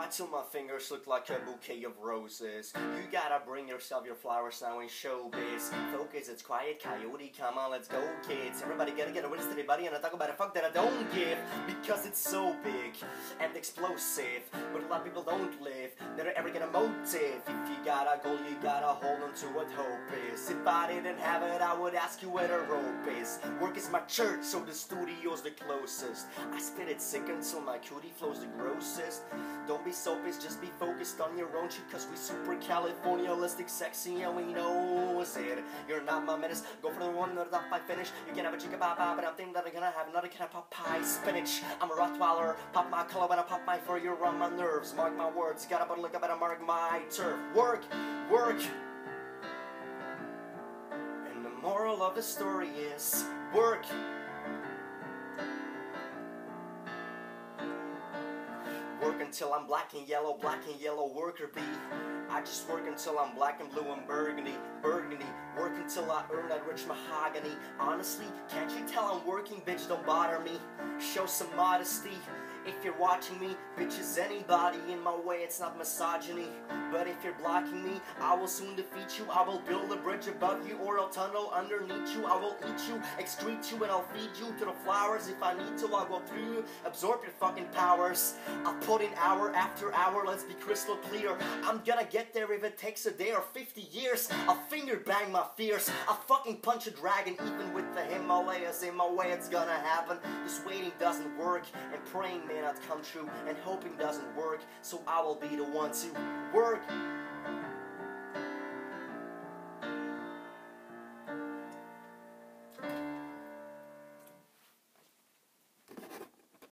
Right till my fingers look like a bouquet of roses. You gotta bring yourself your flowers now in showbiz. Focus, it's quiet, coyote, come on, let's go, kids. Everybody gotta get a witness to their body and I talk about a fuck that I don't give. Because it's so big and explosive. But a lot of people don't live, never ever get a motive. If you got a goal, you gotta hold on to what hope is. If I didn't have it, I would ask you where the rope is. Work is my church, so the studio's the closest. I spit it sick until my cutie flows the grossest. Don't be so pissed, just be focused on your own shit, cause we super Californialistic, sexy, and we know it. You're not my menace, go for the one that I finish. You can have a chicken pop pop, but I'm thinking that I'm gonna have another kind of Popeye spinach. I'm a Rottweiler, pop my color when I pop my fur, you're on my nerves. Mark my words, gotta put a look, I better mark my turf. Work, work. And the moral of the story is work. Until I'm black and yellow, black and yellow worker bee. I just work until I'm black and blue and burgundy, burgundy. Work until I earn that rich mahogany. Honestly, can't you tell I'm working, bitch? Don't bother me. Show some modesty. If you're watching me, bitches, anybody in my way, it's not misogyny. But if you're blocking me, I will soon defeat you. I will build a bridge above you or a tunnel underneath you. I will eat you, excrete you, and I'll feed you to the flowers. If I need to, I'll go through you, absorb your fucking powers. I'll put in hour after hour, let's be crystal clear. I'm gonna get there if it takes a day or 50 years. I'll finger bang my fears. I'll fucking punch a dragon, even with the Himalayas in my way, it's gonna happen. This waiting doesn't work, and praying may not come true, and hoping doesn't work, so I will be the one to work